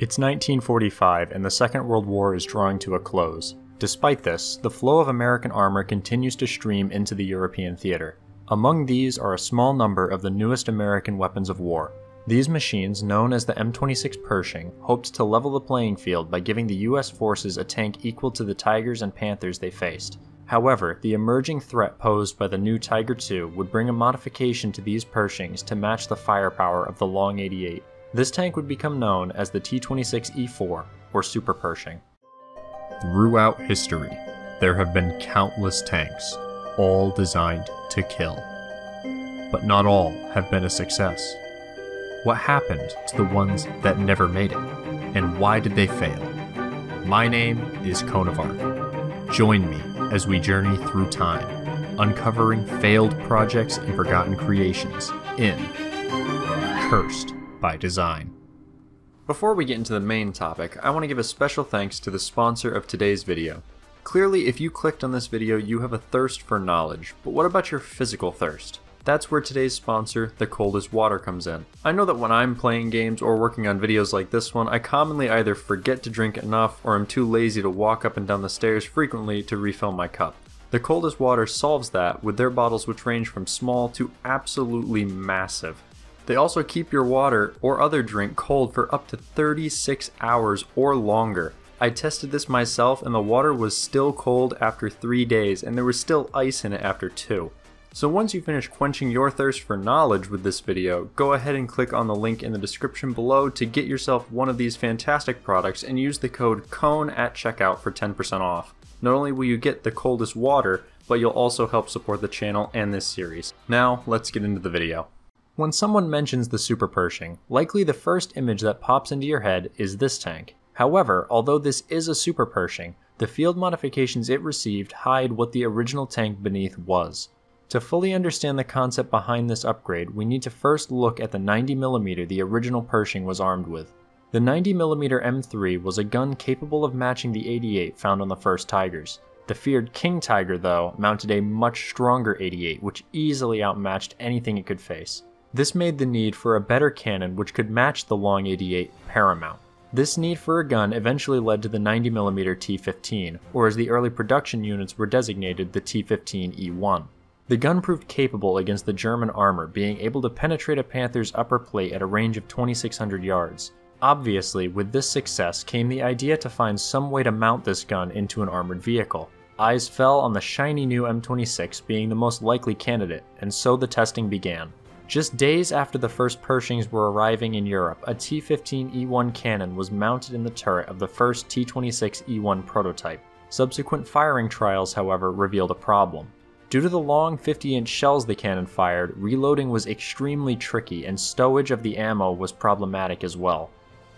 It's 1945 and the Second World War is drawing to a close. Despite this, the flow of American armor continues to stream into the European theater. Among these are a small number of the newest American weapons of war. These machines, known as the M26 Pershing, hoped to level the playing field by giving the US forces a tank equal to the Tigers and Panthers they faced. However, the emerging threat posed by the new Tiger II would bring a modification to these Pershings to match the firepower of the Long 88. This tank would become known as the T26E4, or Super Pershing. Throughout history, there have been countless tanks, all designed to kill. But not all have been a success. What happened to the ones that never made it, and why did they fail? My name is ConeOfArc. Join me as we journey through time, uncovering failed projects and forgotten creations in Cursed by design. Before we get into the main topic, I want to give a special thanks to the sponsor of today's video. Clearly, if you clicked on this video, you have a thirst for knowledge, but what about your physical thirst? That's where today's sponsor, The Coldest Water, comes in. I know that when I'm playing games or working on videos like this one, I commonly either forget to drink enough or I'm too lazy to walk up and down the stairs frequently to refill my cup. The Coldest Water solves that with their bottles which range from small to absolutely massive. They also keep your water or other drink cold for up to 36 hours or longer. I tested this myself and the water was still cold after 3 days and there was still ice in it after 2. So once you finish quenching your thirst for knowledge with this video, go ahead and click on the link in the description below to get yourself one of these fantastic products and use the code CONE at checkout for 10% off. Not only will you get the coldest water, but you'll also help support the channel and this series. Now, let's get into the video. When someone mentions the Super Pershing, likely the first image that pops into your head is this tank. However, although this is a Super Pershing, the field modifications it received hide what the original tank beneath was. To fully understand the concept behind this upgrade, we need to first look at the 90mm the original Pershing was armed with. The 90mm M3 was a gun capable of matching the 88 found on the first Tigers. The feared King Tiger, though, mounted a much stronger 88 which easily outmatched anything it could face. This made the need for a better cannon which could match the Long 88 paramount. This need for a gun eventually led to the 90mm T-15, or as the early production units were designated, the T-15E1. The gun proved capable against the German armor, being able to penetrate a Panther's upper plate at a range of 2600 yards. Obviously, with this success came the idea to find some way to mount this gun into an armored vehicle. Eyes fell on the shiny new M26 being the most likely candidate, and so the testing began. Just days after the first Pershings were arriving in Europe, a T-15E1 cannon was mounted in the turret of the first T-26E1 prototype. Subsequent firing trials, however, revealed a problem. Due to the long 50-inch shells the cannon fired, reloading was extremely tricky and stowage of the ammo was problematic as well.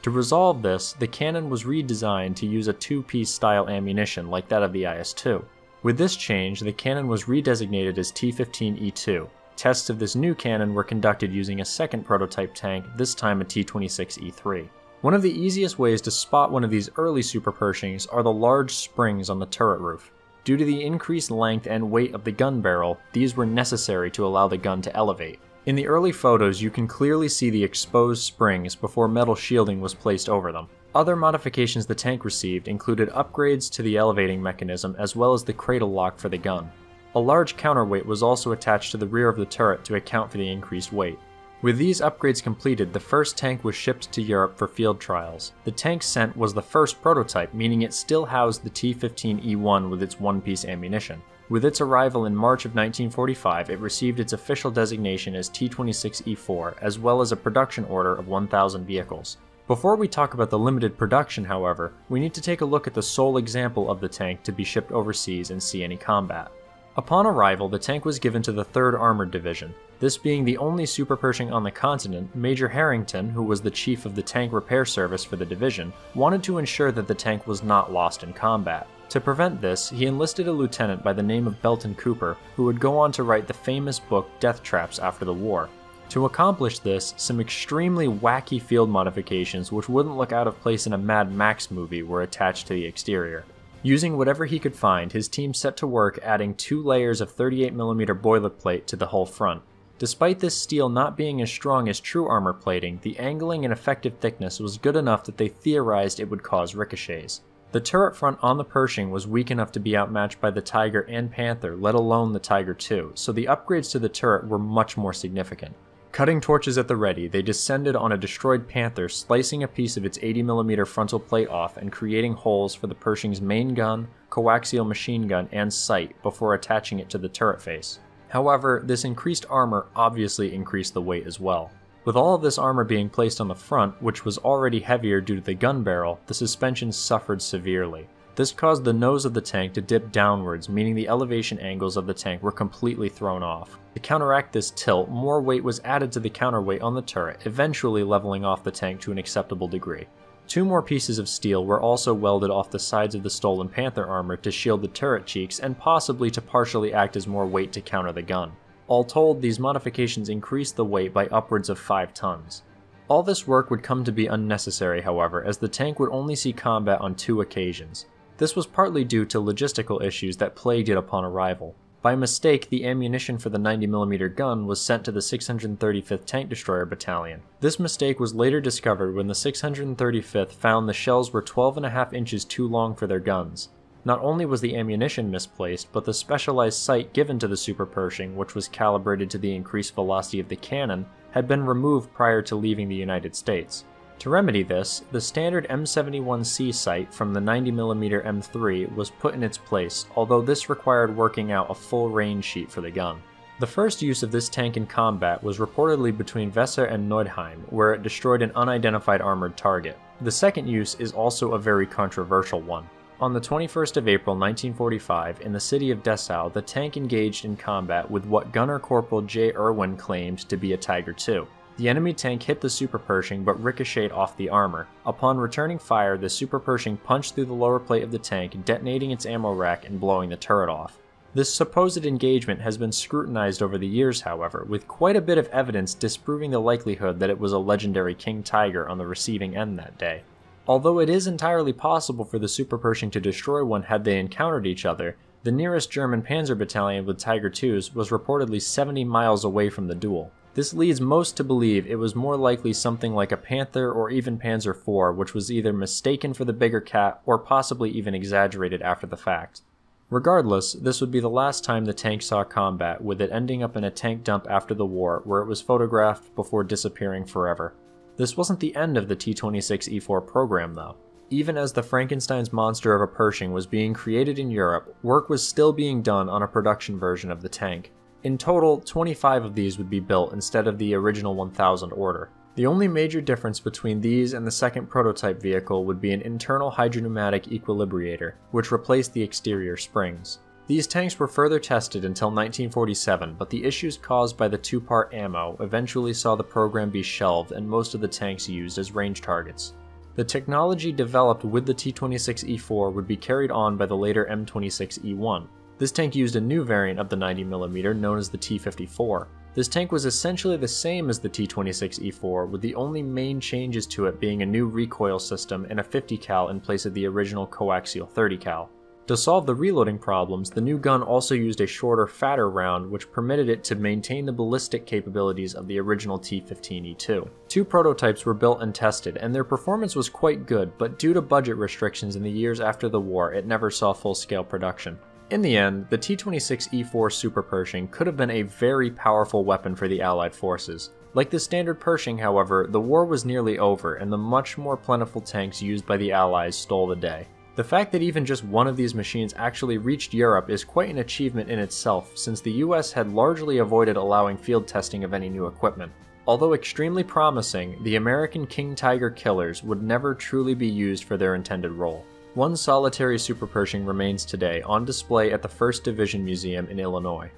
To resolve this, the cannon was redesigned to use a two-piece style ammunition like that of the IS-2. With this change, the cannon was redesignated as T-15E2, Tests of this new cannon were conducted using a second prototype tank, this time a T-26E3. One of the easiest ways to spot one of these early Super Pershings are the large springs on the turret roof. Due to the increased length and weight of the gun barrel, these were necessary to allow the gun to elevate. In the early photos, you can clearly see the exposed springs before metal shielding was placed over them. Other modifications the tank received included upgrades to the elevating mechanism as well as the cradle lock for the gun. A large counterweight was also attached to the rear of the turret to account for the increased weight. With these upgrades completed, the first tank was shipped to Europe for field trials. The tank sent was the first prototype, meaning it still housed the T-15E1 with its one-piece ammunition. With its arrival in March of 1945, it received its official designation as T-26E4, as well as a production order of 1,000 vehicles. Before we talk about the limited production, however, we need to take a look at the sole example of the tank to be shipped overseas and see any combat. Upon arrival, the tank was given to the 3rd Armored Division. This being the only Super Pershing on the continent, Major Harrington, who was the chief of the tank repair service for the division, wanted to ensure that the tank was not lost in combat. To prevent this, he enlisted a lieutenant by the name of Belton Cooper, who would go on to write the famous book Death Traps after the war. To accomplish this, some extremely wacky field modifications which wouldn't look out of place in a Mad Max movie were attached to the exterior. Using whatever he could find, his team set to work adding two layers of 38mm boilerplate to the hull front. Despite this steel not being as strong as true armor plating, the angling and effective thickness was good enough that they theorized it would cause ricochets. The turret front on the Pershing was weak enough to be outmatched by the Tiger and Panther, let alone the Tiger II, so the upgrades to the turret were much more significant. Cutting torches at the ready, they descended on a destroyed Panther, slicing a piece of its 80mm frontal plate off and creating holes for the Pershing's main gun, coaxial machine gun, and sight before attaching it to the turret face. However, this increased armor obviously increased the weight as well. With all of this armor being placed on the front, which was already heavier due to the gun barrel, the suspension suffered severely. This caused the nose of the tank to dip downwards, meaning the elevation angles of the tank were completely thrown off. To counteract this tilt, more weight was added to the counterweight on the turret, eventually leveling off the tank to an acceptable degree. Two more pieces of steel were also welded off the sides of the stolen Panther armor to shield the turret cheeks and possibly to partially act as more weight to counter the gun. All told, these modifications increased the weight by upwards of 5 tons. All this work would come to be unnecessary, however, as the tank would only see combat on two occasions. This was partly due to logistical issues that plagued it upon arrival. By mistake, the ammunition for the 90mm gun was sent to the 635th Tank Destroyer Battalion. This mistake was later discovered when the 635th found the shells were 12.5 inches too long for their guns. Not only was the ammunition misplaced, but the specialized sight given to the Super Pershing, which was calibrated to the increased velocity of the cannon, had been removed prior to leaving the United States. To remedy this, the standard M71C sight from the 90mm M3 was put in its place, although this required working out a full range sheet for the gun. The first use of this tank in combat was reportedly between Weser and Neudheim, where it destroyed an unidentified armored target. The second use is also a very controversial one. On the 21st of April 1945, in the city of Dessau, the tank engaged in combat with what Gunner Corporal J. Irwin claimed to be a Tiger II. The enemy tank hit the Super Pershing but ricocheted off the armor. Upon returning fire, the Super Pershing punched through the lower plate of the tank, detonating its ammo rack and blowing the turret off. This supposed engagement has been scrutinized over the years, however, with quite a bit of evidence disproving the likelihood that it was a legendary King Tiger on the receiving end that day. Although it is entirely possible for the Super Pershing to destroy one had they encountered each other, the nearest German panzer battalion with Tiger IIs was reportedly 70 miles away from the duel. This leads most to believe it was more likely something like a Panther or even Panzer IV, which was either mistaken for the bigger cat or possibly even exaggerated after the fact. Regardless, this would be the last time the tank saw combat, with it ending up in a tank dump after the war, where it was photographed before disappearing forever. This wasn't the end of the T-26E4 program, though. Even as the Frankenstein's monster of a Pershing was being created in Europe, work was still being done on a production version of the tank. In total, 25 of these would be built instead of the original 1000 order. The only major difference between these and the second prototype vehicle would be an internal hydropneumatic equilibrator, which replaced the exterior springs. These tanks were further tested until 1947, but the issues caused by the two-part ammo eventually saw the program be shelved and most of the tanks used as range targets. The technology developed with the T-26E4 would be carried on by the later M26E1, this tank used a new variant of the 90mm known as the T-54. This tank was essentially the same as the T-26E4, with the only main changes to it being a new recoil system and a 50 cal in place of the original coaxial 30 cal. To solve the reloading problems, the new gun also used a shorter, fatter round which permitted it to maintain the ballistic capabilities of the original T-15E2. Two prototypes were built and tested, and their performance was quite good, but due to budget restrictions in the years after the war, it never saw full-scale production. In the end, the T-26E4 Super Pershing could have been a very powerful weapon for the Allied forces. Like the standard Pershing, however, the war was nearly over and the much more plentiful tanks used by the Allies stole the day. The fact that even just one of these machines actually reached Europe is quite an achievement in itself, since the US had largely avoided allowing field testing of any new equipment. Although extremely promising, the American King Tiger killers would never truly be used for their intended role. One solitary Super Pershing remains today on display at the 1st Division Museum in Illinois.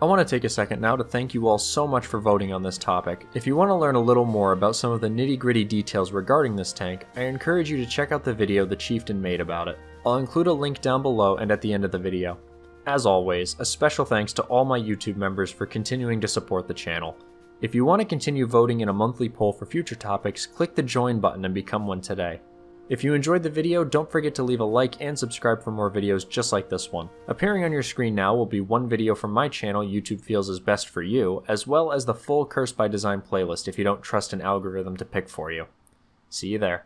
I want to take a second now to thank you all so much for voting on this topic. If you want to learn a little more about some of the nitty gritty details regarding this tank, I encourage you to check out the video the Chieftain made about it. I'll include a link down below and at the end of the video. As always, a special thanks to all my YouTube members for continuing to support the channel. If you want to continue voting in a monthly poll for future topics, click the join button and become one today. If you enjoyed the video, don't forget to leave a like and subscribe for more videos just like this one. Appearing on your screen now will be one video from my channel YouTube feels is best for you, as well as the full Cursed by Design playlist if you don't trust an algorithm to pick for you. See you there.